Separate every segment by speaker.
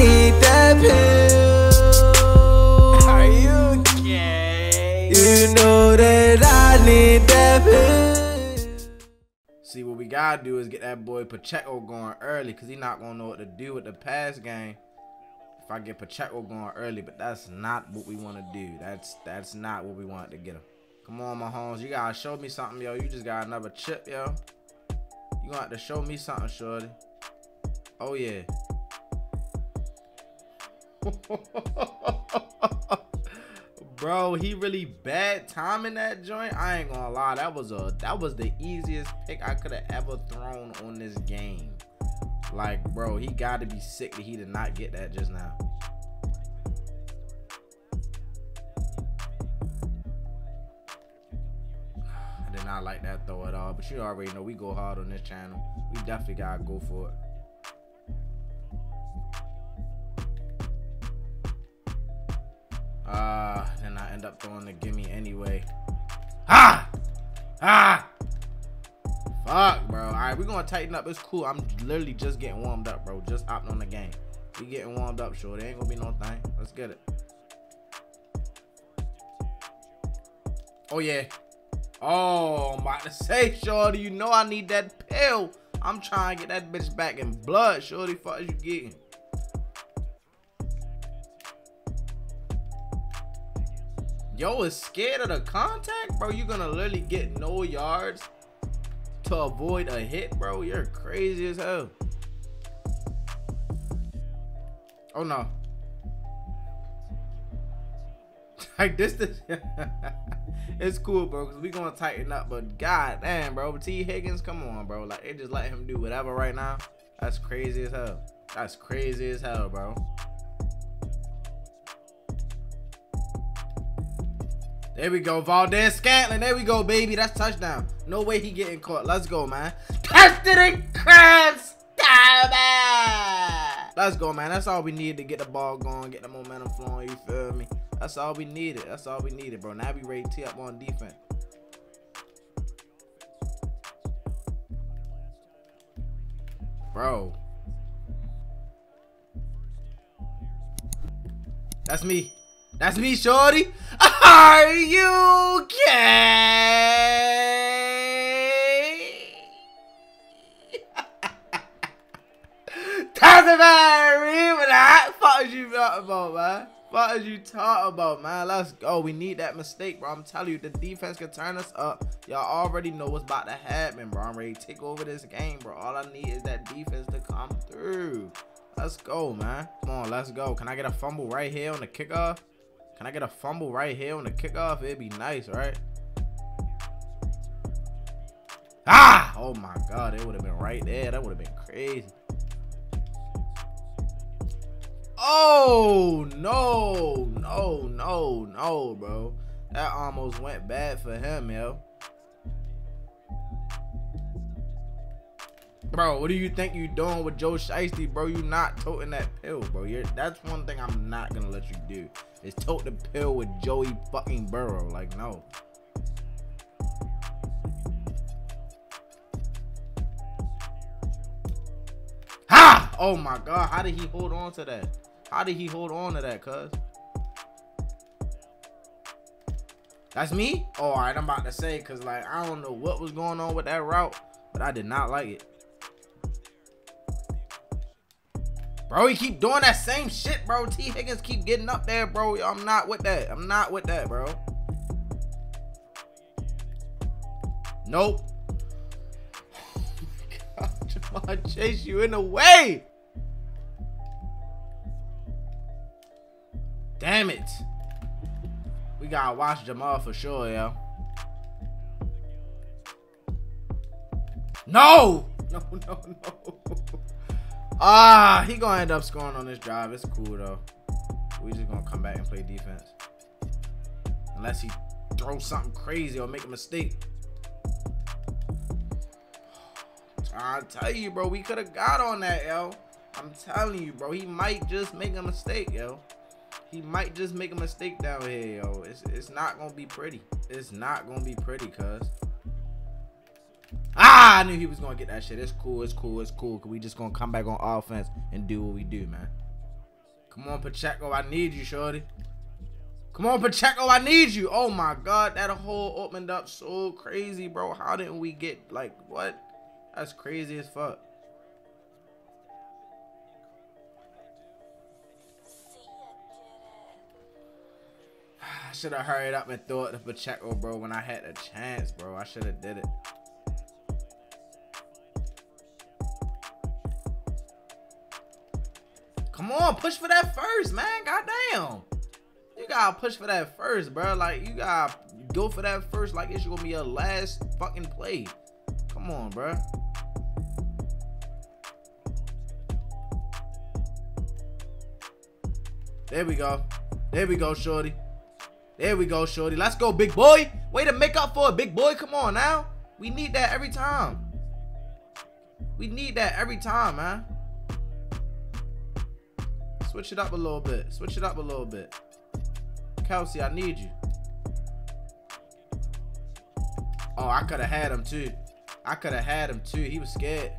Speaker 1: need that pill.
Speaker 2: Are you gay?
Speaker 1: You know that I need that pill.
Speaker 2: See, what we gotta do is get that boy Pacheco going early, cause he not gonna know what to do with the pass game. If I get Pacheco going early, but that's not what we want to do. That's that's not what we want to get him. Come on, Mahomes, you gotta show me something, yo. You just got another chip, yo. You gonna have to show me something, shorty. Oh yeah. Bro, he really bad timing that joint. I ain't gonna lie, that was a that was the easiest pick I could have ever thrown on this game. Like, bro, he got to be sick that he did not get that just now. I did not like that throw at all, but you already know we go hard on this channel. We definitely gotta go for it. Uh, then I end up throwing the gimme anyway. Ah! Ah! Fuck, bro. All right, we're gonna tighten up. It's cool. I'm literally just getting warmed up, bro. Just hopped on the game. We getting warmed up, sure. There ain't gonna be no thing. Let's get it. Oh yeah. Oh, I'm about to say, shorty, you know I need that pill. I'm trying to get that bitch back in blood, shorty. Fuck you getting? Yo is scared of the contact, bro. you're gonna literally get no yards to avoid a hit, bro. You're crazy as hell. Oh no. like this, this it's cool, bro, because we gonna tighten up. But god damn, bro, Tee Higgins, come on, bro. Like they just let him do whatever right now. That's crazy as hell. That's crazy as hell, bro. There we go, Valdes-Scantling. There we go, baby. That's touchdown. No way he getting caught. Let's go, man. Tested and crabs. Let's go, man. That's all we need to get the ball going, get the momentum flowing. You feel me? That's all we needed. That's all we needed, bro. Now we ready to tee up on defense. Bro. That's me. That's me, shorty. Are you gay? That's about real that. Ah. Fuck is you talking about, man? What is you talking about, man? Let's go. We need that mistake, bro. I'm telling you, the defense can turn us up. Y'all already know what's about to happen, bro. I'm ready to take over this game, bro. All I need is that defense to come through. Let's go, man. Come on, let's go. Can I get a fumble right here on the kickoff? Can I get a fumble right here on the kickoff? It'd be nice, right? Ah! Oh my god, it would have been right there. That would have been crazy. Oh no, no, no, no, bro. That almost went bad for him, yo. Bro, what do you think you doing with Joe Shiesty, bro? You not toting that pill, bro. You're that's one thing I'm not gonna let you do. Is tote the pill with Joey fucking Burrow. Like, no. Ha! Oh my god, how did he hold on to that? How did he hold on to that, cuz? That's me? Oh, all right, I'm about to say, because, like, I don't know what was going on with that route, but I did not like it. Bro, he keep doing that same shit, bro. Tee Higgins keep getting up there, bro. I'm not with that. I'm not with that, bro. Nope. Oh my God, Chase, you in the way. Damn it. We gotta watch Jamal for sure, yo. No! No, no, no. Ah, he gonna end up scoring on this drive. It's cool though. We just gonna come back and play defense. Unless he throws something crazy or make a mistake. I tell you, bro, we could have got on that, yo. I'm telling you, bro, he might just make a mistake, yo. He might just make a mistake down here, yo. It's it's not gonna be pretty. It's not gonna be pretty, cuz. Ah, I knew he was gonna get that shit. It's cool, it's cool, it's cool. We just gonna come back on offense and do what we do, man. Come on, Pacheco. I need you, shorty. Come on, Pacheco. I need you. Oh, my God. That hole opened up so crazy, bro. How didn't we get, like, what? That's crazy as fuck. I should have hurried up and it to Pacheco, bro, when I had a chance, bro. I should have did it. Come on, push for that first, man. Goddamn. You gotta push for that first, bro. Like, you gotta go for that first like it's gonna be your last fucking play. Come on, bro. There we go. There we go, shorty. There we go, shorty. Let's go, big boy. Way to make up for it, big boy. Come on now. We need that every time. We need that every time, man. Switch it up a little bit. Switch it up a little bit. Kelce, I need you. Oh, I could have had him too. I could have had him too. He was scared.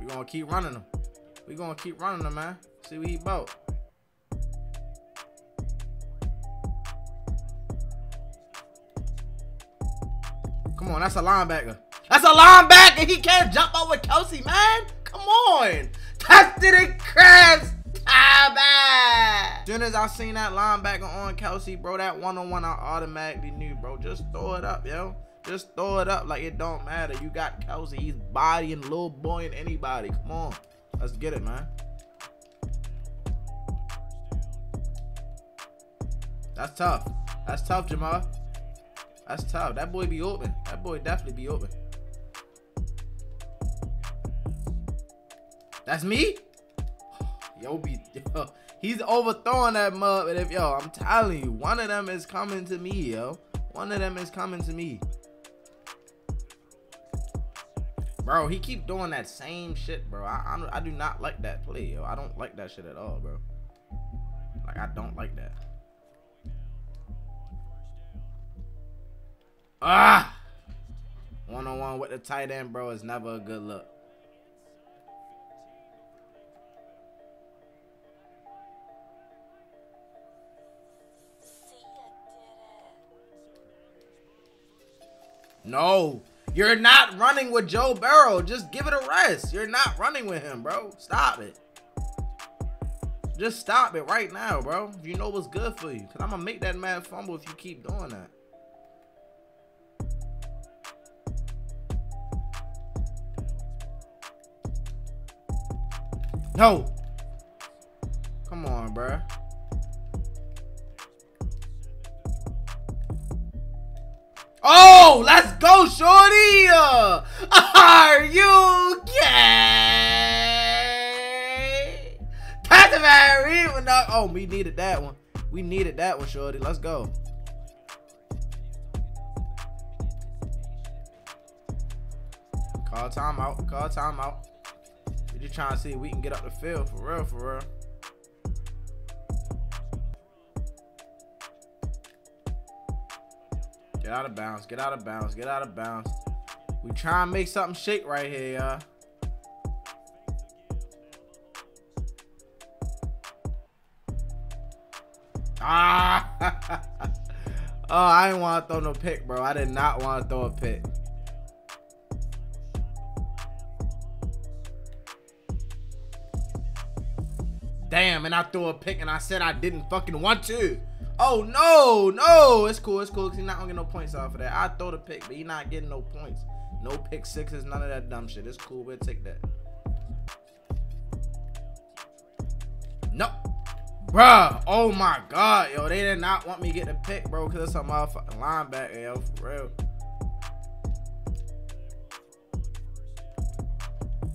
Speaker 2: We gonna keep running him. We gonna keep running him, man. See what he about. Come on, that's a linebacker. That's a linebacker. He can't jump over Kelce, man. Come on. Tested it, crash. As soon as I seen that linebacker on Kelce, bro, that one-on-one I automatically knew, bro. Just throw it up, yo. Just throw it up like it don't matter. You got Kelce. He's bodying little boy and anybody. Come on. Let's get it, man. That's tough. That's tough, Jamal. That's tough. That boy be open. That boy definitely be open. That's me? Yo, be yo, he's overthrowing that mud. But if yo, I'm telling you, one of them is coming to me, yo. One of them is coming to me. Bro, he keep doing that same shit, bro. I, I, I do not like that play, yo. I don't like that shit at all, bro. Like, I don't like that. Ah! One on one with the tight end, bro, is never a good look. No, you're not running with Joe Burrow. Just give it a rest. You're not running with him, bro. Stop it. Just stop it right now, bro. You know what's good for you. Because I'm going to make that man fumble if you keep doing that. No. Come on, bruh. Oh, let's go, shorty. Uh, are you gay? That's very Oh, we needed that one. We needed that one, shorty. Let's go. Call timeout. Call timeout. Just trying to see if we can get up the field for real, for real. Get out of bounds. Get out of bounds. Get out of bounds. We try and make something shake right here, y'all. Ah! oh, I didn't want to throw no pick, bro. I did not want to throw a pick. Damn, and I threw a pick and I said I didn't fucking want to. Oh no, no, it's cool, it's cool. Cause he's not gonna get no points off of that. I throw the pick, but he's not getting no points. No pick sixes, none of that dumb shit. It's cool. We'll take that. No. Bruh, oh my god, yo, they did not want me to get the pick, bro, because it's a motherfucking linebacker, yo, for real.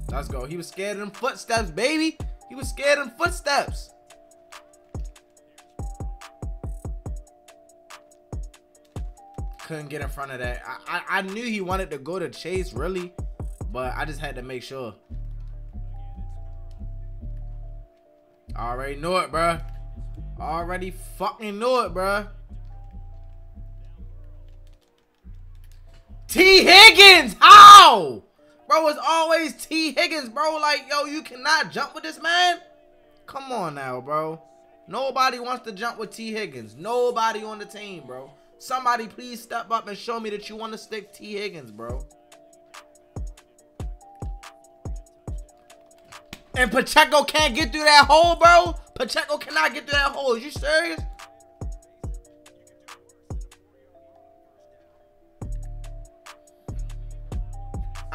Speaker 2: Let's go. He was scared of them footsteps, baby. He was scared of footsteps. couldn't get in front of that. I, I, I knew he wanted to go to Chase, really, but I just had to make sure. I already know it, bro. Already fucking knew it, bruh. Tee Higgins, how? Bro, it's always Tee Higgins, bro. Like, yo, you cannot jump with this man. Come on now, bro. Nobody wants to jump with Tee Higgins. Nobody on the team, bro. Somebody please step up and show me that you want to stick Tee Higgins, bro. And Pacheco can't get through that hole, bro. Pacheco cannot get through that hole. Is you serious?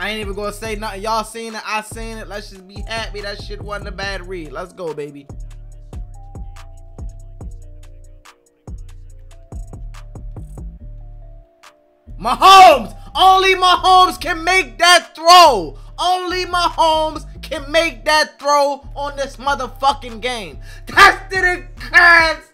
Speaker 2: I ain't even gonna say nothing. Y'all seen it. I seen it. Let's just be happy that shit wasn't a bad read. Let's go, baby. Mahomes! Only Mahomes can make that throw. Only Mahomes can make that throw on this motherfucking game. That's the curse.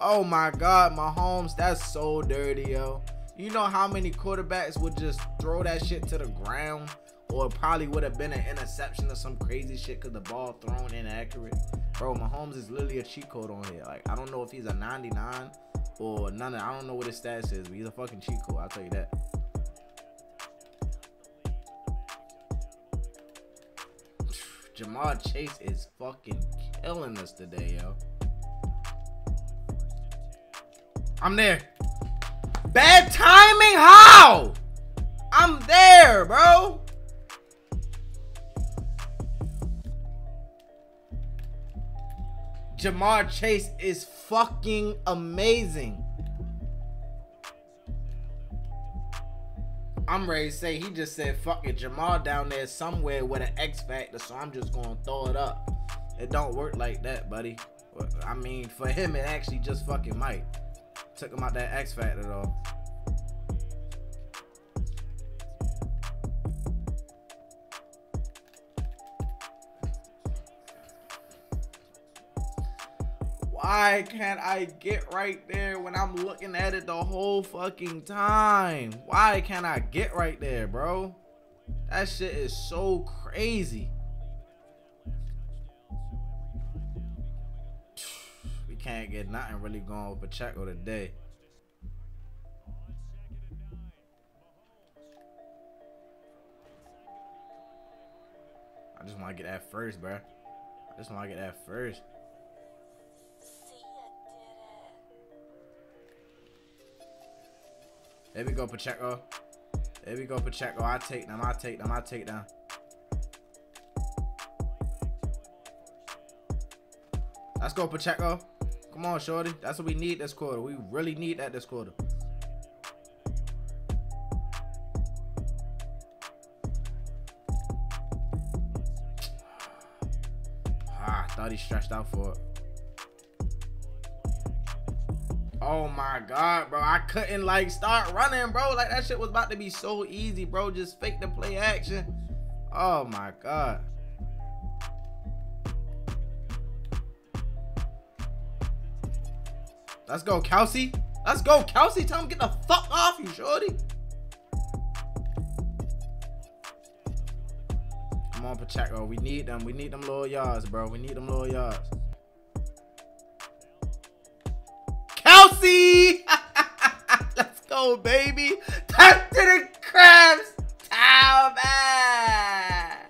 Speaker 2: Oh my god, Mahomes, that's so dirty, yo. You know how many quarterbacks would just throw that shit to the ground? Or probably would have been an interception or some crazy shit because the ball thrown inaccurate. Bro, Mahomes is literally a cheat code on here. Like, I don't know if he's a 99 or none I don't know what his stats is, but he's a fucking cheat code, I'll tell you that. Ja'Marr Chase is fucking killing us today, yo. I'm there. Bad timing? How? I'm there, bro. Ja'Marr Chase is fucking amazing. I'm ready to say he just said fuck it. Jamal down there somewhere with an X factor, so I'm just gonna throw it up. It don't work like that, buddy. I mean, for him, it actually just fucking might. Took him out that X factor though. Why can't I get right there when I'm looking at it the whole fucking time? Why can't I get right there, bro? That shit is so crazy. Can't get nothing really going with Pacheco today. I just want to get that first, bro. I just want to get that first. There we go, Pacheco. There we go, Pacheco. I take them. I take them. I take them. Let's go, Pacheco. Come on, Shorty. That's what we need this quarter. We really need that this quarter. Ah, thought he stretched out for it. Oh my god, bro. I couldn't like start running, bro. Like that shit was about to be so easy, bro. Just fake the play action. Oh my god. Let's go, Kelce. Let's go, Kelce. Tell him get the fuck off you, shorty. Come on, Pacheco. We need them. We need them little yards, bro. We need them little yards. Kelce! Let's go, baby. Touch to the crabs.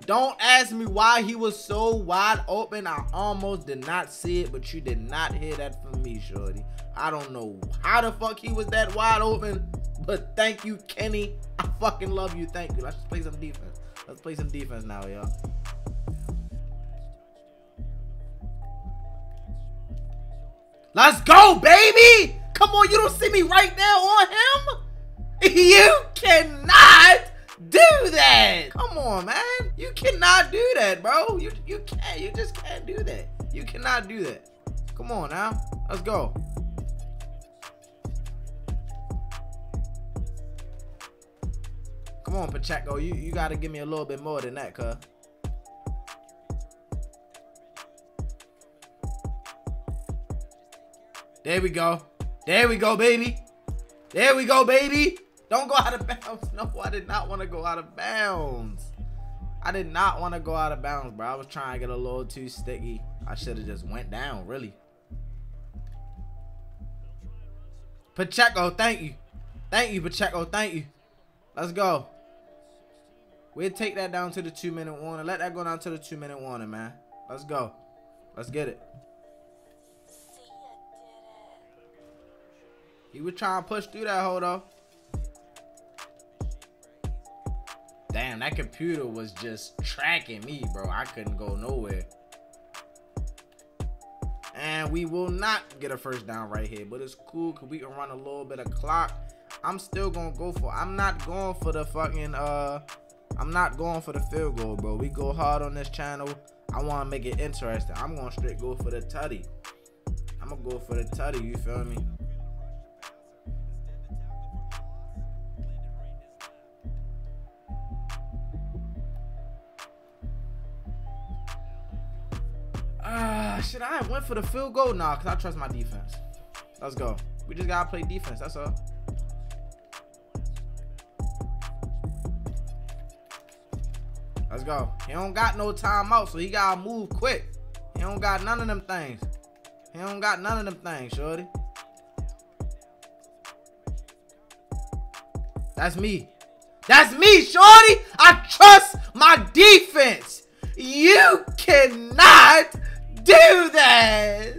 Speaker 2: Don't ask me why he was so wide open. I almost did not see it, but you did not hear that from me, shorty. I don't know how the fuck he was that wide open, but thank you, Kenny. I fucking love you. Thank you. Let's play some defense. Let's play some defense now, y'all. Let's go, baby! Come on, you don't see me right there on him? You cannot do that. Come on, man. You cannot do that, bro. You you can't. You just can't do that. You cannot do that. Come on now. Let's go. Come on, Pacheco. You you gotta give me a little bit more than that, cuz. There we go. There we go, baby. There we go, baby. Don't go out of bounds. No, I did not want to go out of bounds. I did not want to go out of bounds, bro. I was trying to get a little too sticky. I should have just went down, really. Pacheco, thank you. Thank you, Pacheco. Thank you. Let's go. We'll take that down to the two minute warning. Let that go down to the two minute warning, man. Let's go. Let's get it. He was trying to push through that hole though. Damn, that computer was just tracking me, bro. I couldn't go nowhere. And we will not get a first down right here, but it's cool because we can run a little bit of clock. I'm still gonna go for. I'm not going for the fucking. Uh, I'm not going for the field goal, bro. We go hard on this channel. I want to make it interesting. I'm gonna straight go for the tutty. I'm gonna go for the tutty. You feel me? Should I went for the field goal? Nah, cause I trust my defense. Let's go. We just gotta play defense. That's all. Let's go. He don't got no timeout, so he gotta move quick. He don't got none of them things. He don't got none of them things, shorty. That's me. That's me, shorty. I trust my defense. You cannot do that.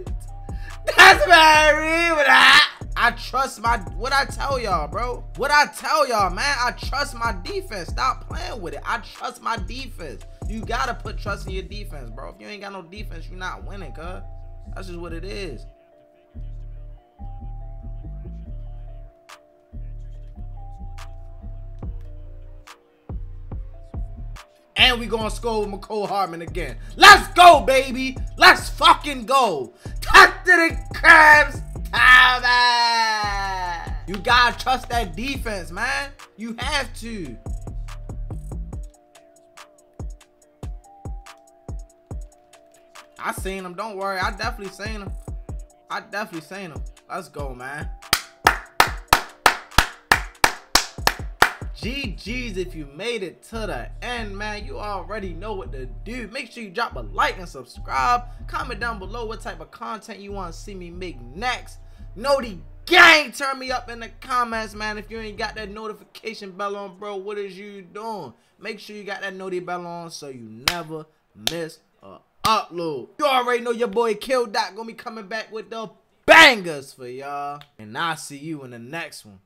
Speaker 2: That's very what I I trust my what I tell y'all, bro. What I tell y'all, man. I trust my defense. Stop playing with it. I trust my defense. You gotta put trust in your defense, bro. If you ain't got no defense, you're not winning, cuz. That's just what it is. And we gonna score with Mecole Hardman again. Let's go, baby. Let's fucking go. Cut to the crabs. You gotta trust that defense, man. You have to. I seen him. Don't worry. I definitely seen him. I definitely seen him. Let's go, man. GG's if you made it to the end, man. You already know what to do. Make sure you drop a like and subscribe. Comment down below what type of content you want to see me make next. Noti gang, turn me up in the comments, man. If you ain't got that notification bell on, bro, what is you doing? Make sure you got that noti bell on so you never miss a upload. You already know your boy Kildot gonna be coming back with the bangers for y'all. And I'll see you in the next one.